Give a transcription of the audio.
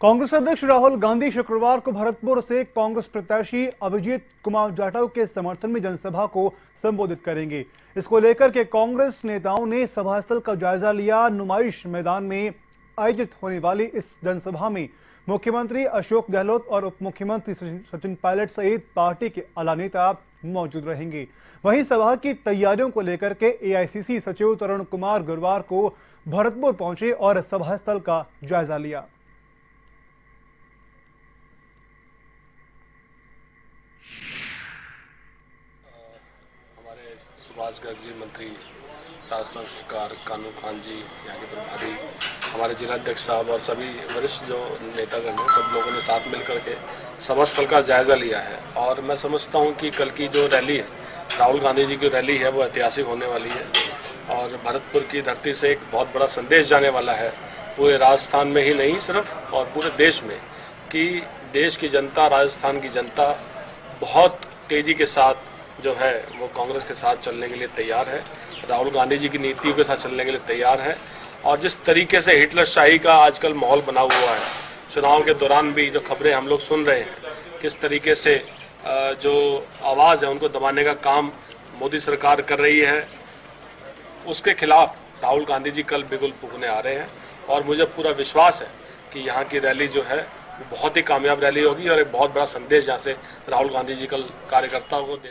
कांग्रेस अध्यक्ष राहुल गांधी शुक्रवार को भरतपुर से कांग्रेस प्रत्याशी अभिजीत कुमार जाटव के समर्थन में जनसभा को संबोधित करेंगे। इसको लेकर के कांग्रेस नेताओं ने सभा स्थल का जायजा लिया। नुमाइश मैदान में आयोजित होने वाली इस जनसभा में मुख्यमंत्री अशोक गहलोत और उप मुख्यमंत्री सचिन पायलट सहित पार्टी के आला नेता मौजूद रहेंगे। वहीं सभा की तैयारियों को लेकर के एआईसीसी सचिव तरुण कुमार गुरुवार को भरतपुर पहुँचे और सभा स्थल का जायजा लिया। सुभाष गर्ग जी, मंत्री राजस्थान सरकार, कानू खान जी यहाँ के प्रभारी, हमारे जिलाध्यक्ष साहब और सभी वरिष्ठ जो नेतागण हैं, सब लोगों ने साथ मिल करके सभा स्थल का जायजा लिया है। और मैं समझता हूँ कि कल की जो रैली है, राहुल गांधी जी की रैली है, वो ऐतिहासिक होने वाली है। और भरतपुर की धरती से एक बहुत बड़ा संदेश जाने वाला है, पूरे राजस्थान में ही नहीं सिर्फ़, और पूरे देश में, कि देश की जनता, राजस्थान की जनता बहुत तेज़ी के साथ जो है, वो कांग्रेस के साथ चलने के लिए तैयार है। राहुल गांधी जी की नीतियों के साथ चलने के लिए तैयार है। और जिस तरीके से हिटलर शाही का आजकल माहौल बना हुआ है, चुनाव के दौरान भी जो खबरें हम लोग सुन रहे हैं, किस तरीके से जो आवाज़ है उनको दबाने का काम मोदी सरकार कर रही है, उसके खिलाफ राहुल गांधी जी कल बिगुल फूकने आ रहे हैं। और मुझे पूरा विश्वास है कि यहाँ की रैली जो है बहुत ही कामयाब रैली होगी और एक बहुत बड़ा संदेश यहाँ से राहुल गांधी जी कल कार्यकर्ताओं को दे